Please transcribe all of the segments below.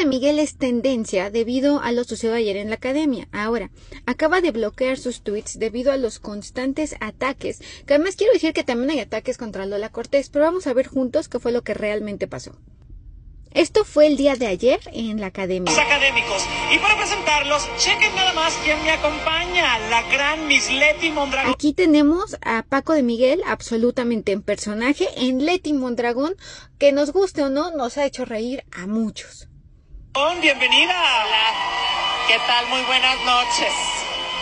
de Miguel es tendencia debido a lo sucedido ayer en la academia. Ahora, acaba de bloquear sus tweets debido a los constantes ataques, que además quiero decir que también hay ataques contra Lola Cortés, pero vamos a ver juntos qué fue lo que realmente pasó. Esto fue el día de ayer en la academia. Académicos. Y para presentarlos, chequen nada más quién me acompaña, la gran Miss Leti Mondragón. Aquí tenemos a Paco de Miguel, absolutamente en personaje, en Leti Mondragón, que nos guste o no, nos ha hecho reír a muchos. Bienvenida. Hola, ¿qué tal? Muy buenas noches.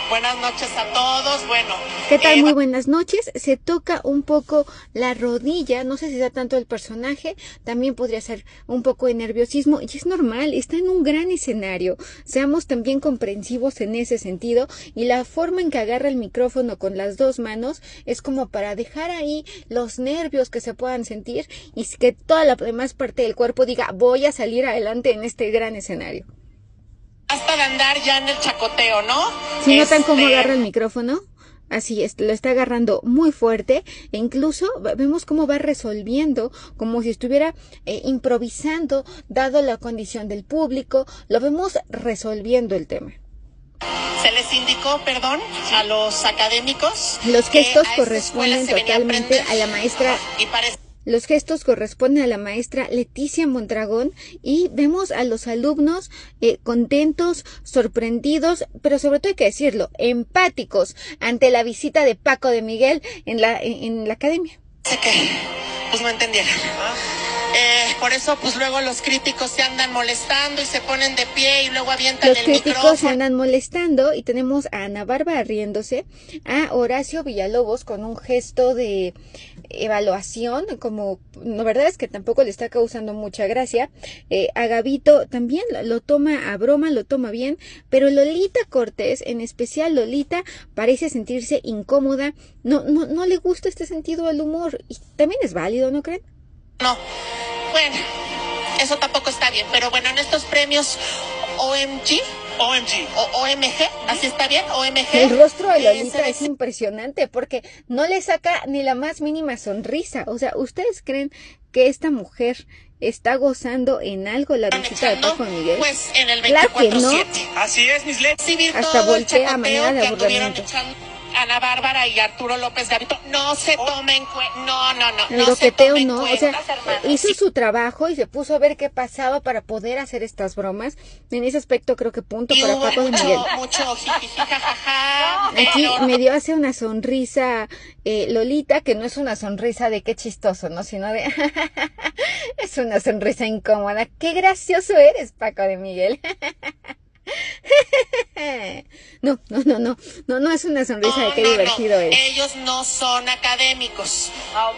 Buenas noches a todos. Bueno, ¿Qué tal? eh, Muy buenas noches. Se toca un poco la rodilla, no sé si sea tanto el personaje, también podría ser un poco de nerviosismo y es normal, está en un gran escenario. Seamos también comprensivos en ese sentido y la forma en que agarra el micrófono con las dos manos es como para dejar ahí los nervios que se puedan sentir y que toda la demás parte del cuerpo diga voy a salir adelante en este gran escenario. Basta de andar ya en el chacoteo, ¿no? Si notan cómo Este, agarra el micrófono, así es, lo está agarrando muy fuerte e incluso ve- vemos cómo va resolviendo, como si estuviera eh, improvisando, dado la condición del público, lo vemos resolviendo el tema. Se les indicó, perdón, a los académicos. Los que gestos esta corresponden totalmente a la maestra Y parece Los gestos corresponden a la maestra Leticia Mondragón y vemos a los alumnos eh, contentos, sorprendidos, pero sobre todo hay que decirlo, empáticos ante la visita de Paco de Miguel en la, en, la academia. Pues no entendieron. Eh, por eso, pues luego los críticos se andan molestando y se ponen de pie y luego avientan Los el críticos se micrófono. andan molestando y tenemos a Ana Bárbara riéndose, a Horacio Villalobos con un gesto de evaluación, como la verdad es que tampoco le está causando mucha gracia, eh, a Gavito también lo, lo toma a broma, lo toma bien, pero Lolita Cortés, en especial Lolita, parece sentirse incómoda, no, no, no le gusta este sentido del humor y también es válido, ¿no creen? No. Bueno, eso tampoco está bien. Pero bueno, en estos premios OMG OMG. o OMG, así está bien, OMG. El rostro de Lolita es impresionante porque no le saca ni la más mínima sonrisa. O sea, ¿ustedes creen que esta mujer está gozando en algo la visita de Paco Miguel? Pues en el Claro que no. 24-7. Así es. Recibir Hasta voltea a manera de aburrimiento. Ana Bárbara y Arturo López Gavito. No se tomen cuenta. No, no, no. No se tomen no, o cuenta, sea, hermanos. hizo Sí, su trabajo y se puso a ver qué pasaba para poder hacer estas bromas. En ese aspecto creo que punto y para hubo Paco de mucho, Miguel. mucho jijiji, jajaja, Aquí pero- me dio hace una sonrisa eh, Lolita, que no es una sonrisa de qué chistoso, ¿no? Sino de... es una sonrisa incómoda. Qué gracioso eres, Paco de Miguel. no, no, no, no. No, no es una sonrisa de qué No, divertido no. es. Ellos no son académicos.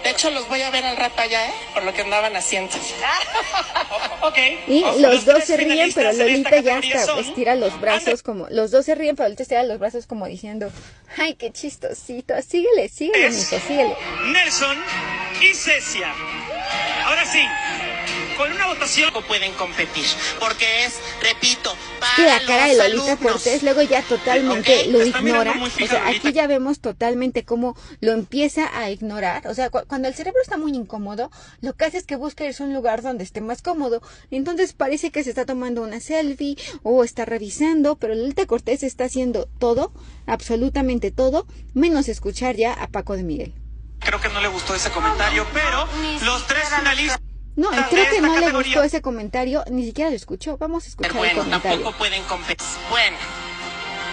De hecho, los voy a ver al rato allá, ¿eh? Por lo que andaban haciendo. Ok. Y O- los dos se ríen, pero Lolita ya hasta son- estira los brazos como... Los dos se ríen, pero Lolita estira los brazos como diciendo... Ay, qué chistosito. Síguele, síguele, Es- mijo, síguele. Nelson y Cecia. Ahora sí, con una votación. No pueden competir. Porque es, repito, para que la cara de Lolita alumnos. Cortés luego ya totalmente lo ignora. O sea, aquí ya vemos totalmente cómo lo empieza a ignorar. O sea, cu- cuando el cerebro está muy incómodo, lo que hace es que busca irse a un lugar donde esté más cómodo. Entonces parece que se está tomando una selfie o está revisando, pero Lolita Cortés está haciendo todo, absolutamente todo, menos escuchar ya a Paco de Miguel. Creo que no le gustó ese comentario, pero los tres finalistas. No, de creo que no le gustó ese comentario, ni siquiera lo escuchó. Vamos a escuchar Pero el bueno, comentario. tampoco pueden competir. Bueno.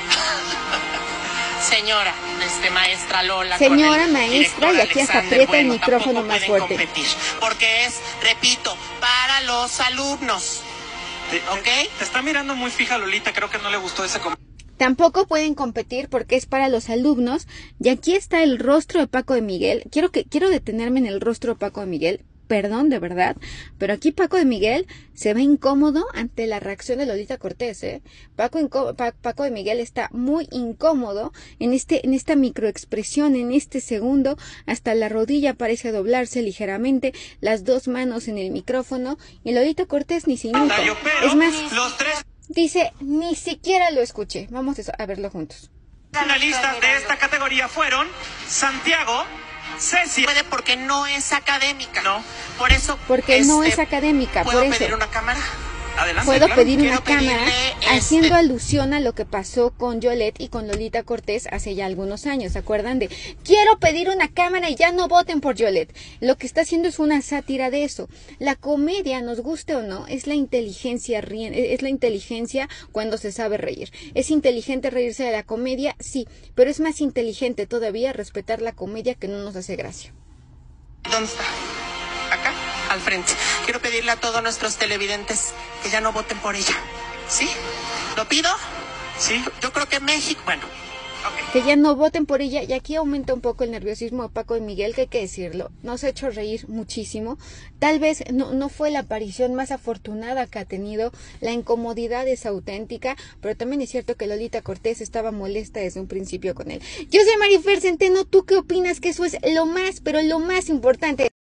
Señora, este maestra Lola. con Señora el maestra, y aquí hasta aprieta el bueno, micrófono más pueden fuerte. competir, porque es, repito, para los alumnos. Te, ¿Ok? te está mirando muy fija Lolita, creo que no le gustó ese comentario. Tampoco pueden competir porque es para los alumnos. Y aquí está el rostro de Paco de Miguel. Quiero que quiero detenerme en el rostro de Paco de Miguel. Perdón, de verdad. Pero aquí Paco de Miguel se ve incómodo ante la reacción de Lolita Cortés, ¿eh? Paco, Pa- Paco de Miguel está muy incómodo en este, en esta microexpresión, en este segundo. Hasta la rodilla parece doblarse ligeramente, las dos manos en el micrófono. Y Lolita Cortés ni se inmuta. Es más, dice, ni siquiera lo escuché. Vamos a verlo juntos. finalistas de esta categoría fueron Santiago, Puede porque no es académica. No. Por eso. Porque no este, es académica, ¿Puedo por eso. pedir una cámara? Adelante, puedo claro. pedir una cámara haciendo este- alusión a lo que pasó con Yolette y con Lolita Cortés hace ya algunos años. ¿Se acuerdan de quiero pedir una cámara y ya no voten por Yolette? Lo que está haciendo es una sátira de eso. La comedia, nos guste o no, es la inteligencia es la inteligencia cuando se sabe reír. Es inteligente reírse de la comedia, sí, pero es más inteligente todavía respetar la comedia que no nos hace gracia. ¿Dónde está? Al frente. Quiero pedirle a todos nuestros televidentes que ya no voten por ella. ¿Sí? ¿Lo pido? Sí. Yo creo que México, bueno, que ya no voten por ella y aquí aumenta un poco el nerviosismo de Paco y Miguel, que hay que decirlo, nos ha hecho reír muchísimo. Tal vez no, no fue la aparición más afortunada que ha tenido, la incomodidad es auténtica, pero también es cierto que Lolita Cortés estaba molesta desde un principio con él. Yo soy Marifer Centeno, ¿tú qué opinas que eso es lo más, pero lo más importante?